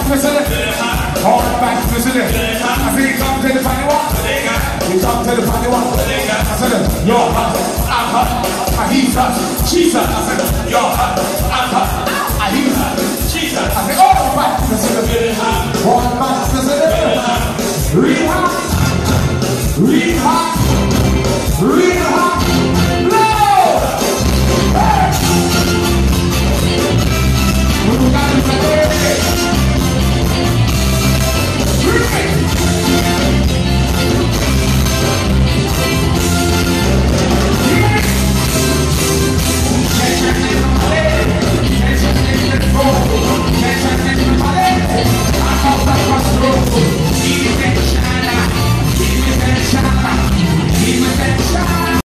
back facility. Hold back facility. I see you come to the funny one. You come to the funny one. I said, you're uh, hot, uh, I'm uh, hot. I heat hot, she's hot. I said, you're I'm hot. I heat hot, she's hot. I said, hold back facility. Hold back facility. Rehab. Rehab.